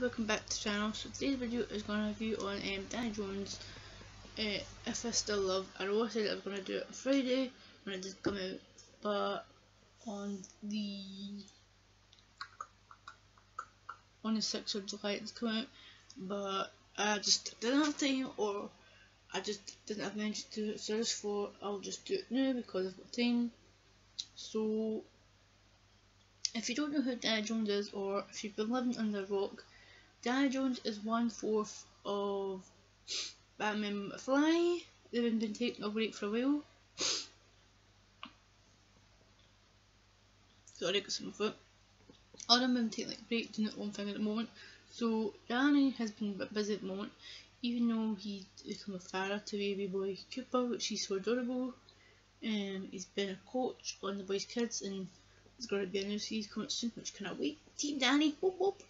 welcome back to the channel. So today's video is going to review on um, Danny Jones, uh, If I Still Love. I I said I was going to do it on Friday when it did come out, but on the on the 6th of July it's come out, but I just didn't have time or I just didn't have time to do it, so thought I'll just do it now because I've got time. So if you don't know who Danny Jones is, or if you've been living under a rock, Danny Jones is one fourth of McFly. They've been taking a break for a while. Sorry, I got some foot. Have been taking like a break, doing their own thing at the moment. So Danny has been a bit busy at the moment, even though he's become a father to baby boy Cooper, which is so adorable. Um, he's been a coach on the Voice Kids and there's going to be a new series coming soon, which cannot wait. Team Danny, whoop whoop.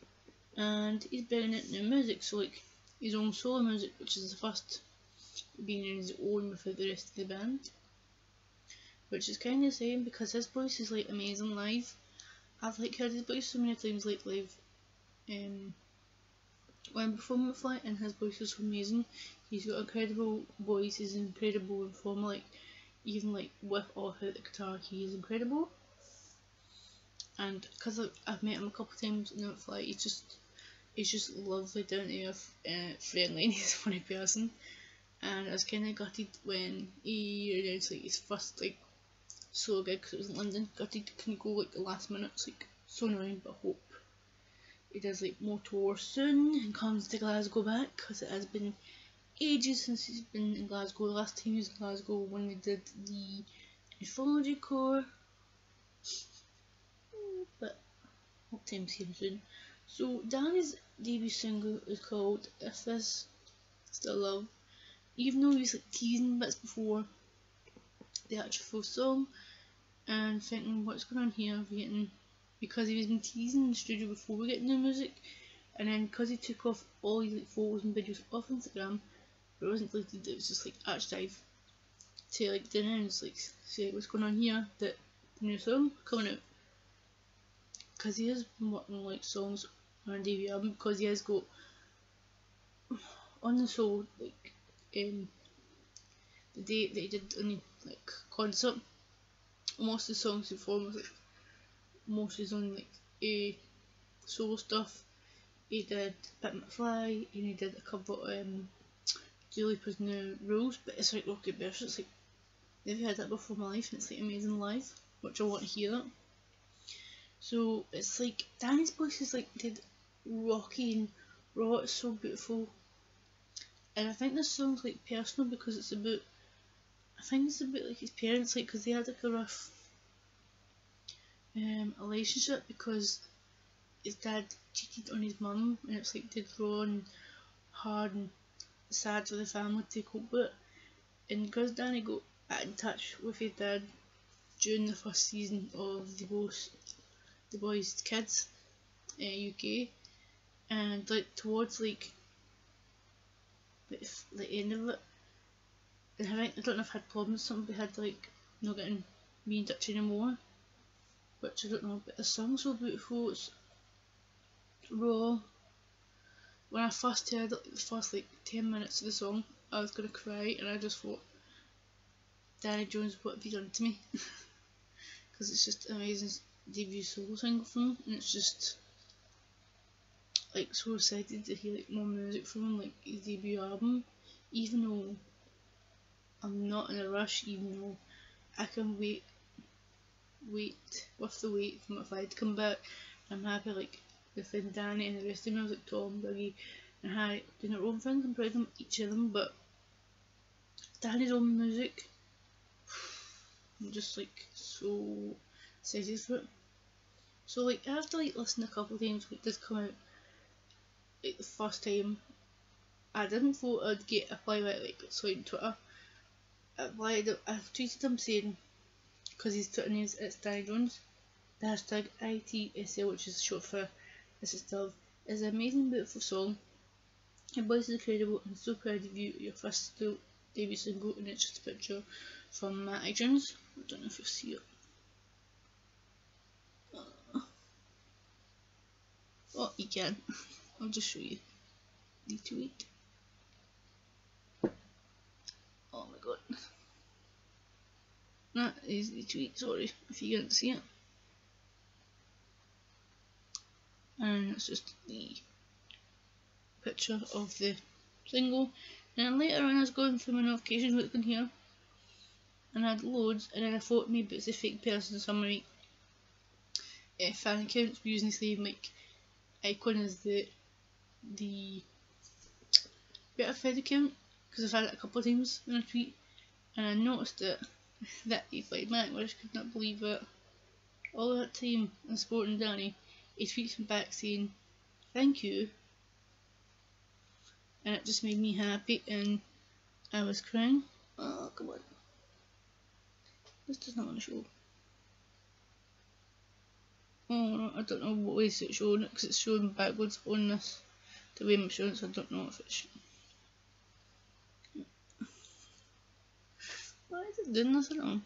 And he's bringing out new music, so like his own solo music, which is the first being in his own without the rest of the band. Which is kind of the same because his voice is like amazing live. I've like heard his voice so many times like live. Um, when performing with Flight and his voice is so amazing. He's got incredible voice, he's incredible in form, like even like with or without the guitar, he is incredible and because I've met him a couple of times in the flight, he's just he's just lovely, down to earth, uh, friendly, and he's a funny person. And I was kind of gutted when he announced like his first like solo gig because it was in London. Gutted can go like the last minute. Like so annoying, but hope he does like more tours soon and comes to Glasgow back because it has been ages since he's been in Glasgow. The last time he was in Glasgow when we did the Anthology Tour but hope time him soon. So Danny's debut single is called If This Still Love. Even though he's like teasing bits before the actual full song and thinking what's going on here? Getting because he was been teasing in the studio before we get new music and then because he took off all his like photos and videos off Instagram it wasn't deleted it was just like archive to like the announce like say what's going on here? That new song coming out because he has like songs on debut album because he has got on the show like um the day that he did any like concert. Most of the songs he performed was like most is on like a solo stuff. He did Pit McFly and he did a couple um Julie New Rules but it's like Rocket Bear it's like never heard that before in my life and it's like amazing live which I want to hear that so it's like Danny's voice is like did rocky and raw. It's so beautiful, and I think this song's like personal because it's about. I think it's about like his parents, like because they had like a rough um, relationship because his dad cheated on his mum, and it's like did raw and hard and sad for the family to cope with. And because Danny got in touch with his dad during the first season of the Boss the Voice Kids uh, UK, and like towards like the, end of it, and I, I don't know if I had problems. Somebody had like not getting me in touch anymore, which I don't know. But the song's so beautiful. It's raw. When I first heard like, the first like ten minutes of the song, I was gonna cry, and I just thought, Danny Jones, what have you done to me? Because it's just amazing debut solo single from and it's just like so excited to hear like more music from him, like his debut album. Even though I'm not in a rush, even though I can wait, wait with the wait McFly to come back. I'm happy like within Danny and the rest of them, like Tom, Dougie, and Harry doing their own things. I'm proud of each of them, but Danny's own music, I'm just like so it. So like after like listening a couple of times when it did come out like the first time I didn't thought I'd get a play like like so on Twitter. I applied I've tweeted him saying because his Twitter name is it's Danny Jones. The hashtag ITSL which is short for this is still is an amazing beautiful song. Your voice is incredible and so proud of you, your first debut single and it's just a picture from Matt iTunes. I don't know if you'll see it. Oh, you can. I'll just show you the tweet. Oh my god. That is the tweet, sorry if you can't see it. And it's just the picture of the single. And then later on I was going through my notifications looking here and I had loads and then I thought maybe it's a fake person so I'm like uh, fan accounts using the same like as the the better fed account because I've had it a couple of times in a tweet and I noticed it that if like man I just could not believe it. All that time in Sporting Danny he tweets me back saying thank you. And it just made me happy and I was crying. Oh come on. This does not want to show Oh, I don't know what way it's showing it because it's showing backwards on this. The way I'm showing it, so I don't know if it's. Why is it doing this at all?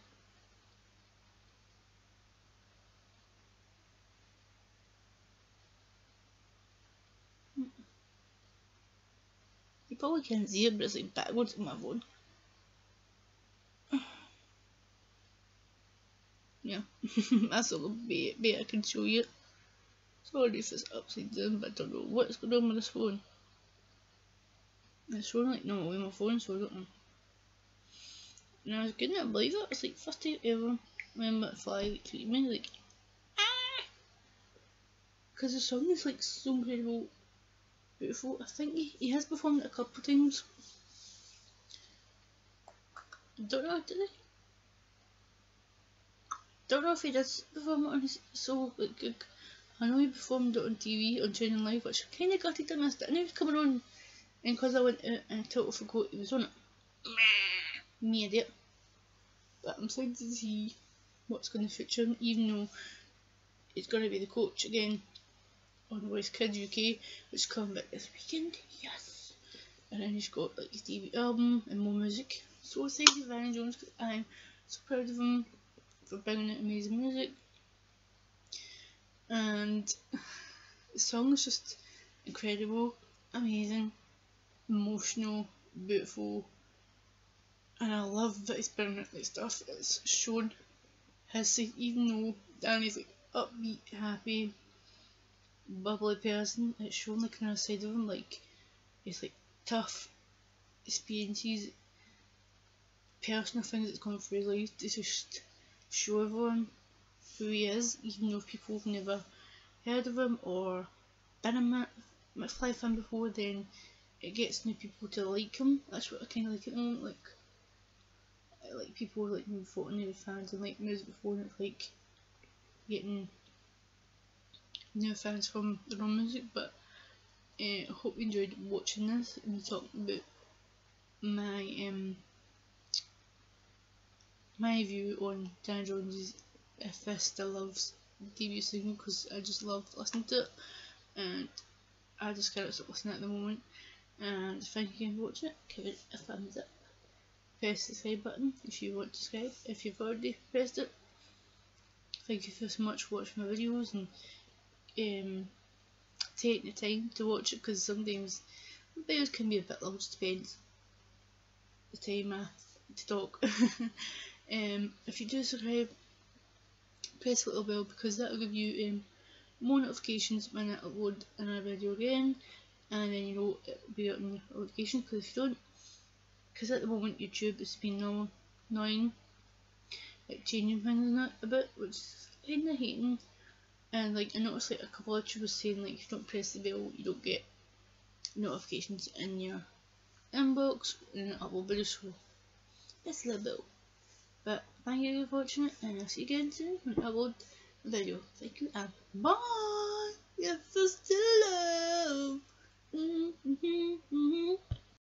You probably can't see it, but it's like backwards on my phone. That's a little bit, bit I can show you. Sorry if it's upside down, but I don't know what's going on with this phone. It's showing like no way my phone, so I don't know. And I was couldn't believe it, it's like first time ever remember fly like tweeted me like ah because the song is like so incredible beautiful. I think he, he has performed it a couple of times. I don't know, did he? Don't know if he does perform it on his solo gig. I know he performed it on TV on Channel Live, which I kind of got it missed it. And he was coming on, and because I went out and I totally forgot he was on it. Me idiot. But I'm excited to see what's going to feature him, even though it's going to be the coach again on Voice Kids UK, which is coming back this weekend. Yes! And then he's got like his debut album and more music. So excited, Danny Jones, because I'm so proud of him for bringing out amazing music. And the song is just incredible, amazing, emotional, beautiful, and I love that he's bringing out stuff. It's shown his even though Danny's like upbeat, happy, bubbly person. It's shown the kind of side of him, like he's like tough experiences, personal things that's come through his life. It's just show everyone who he is, even though people have never heard of him or been a McFly fan before, then it gets new people to like him. That's what I kind of like at the moment. Like, like people like me before new fans and like music before, and it's like getting new fans from their own music. But uh, I hope you enjoyed watching this and talking about my um my view on Dan Jones' Still Loves debut single because I just love listening to it and I just can't stop listening at the moment. And thank you for watching it, give it a thumbs up. Press the subscribe button if you want to subscribe. If you've already pressed it thank you so much for watching my videos and um, taking the time to watch it because sometimes videos can be a bit long, just depends the time I to talk Um, if you do subscribe, press the little bell because that will give you um, more notifications when I upload another video again and then you know it will be on your notifications because if you don't, because at the moment YouTube been no annoying, like changing things and a bit, which is kinda hating. And like I noticed like a couple of YouTubers saying like if you don't press the bell you don't get notifications in your inbox and upload videos so press the bell. But thank you for watching it and I'll see you again soon when I upload a video. Thank you and bye! Yes, still love. Mm -hmm, mm -hmm.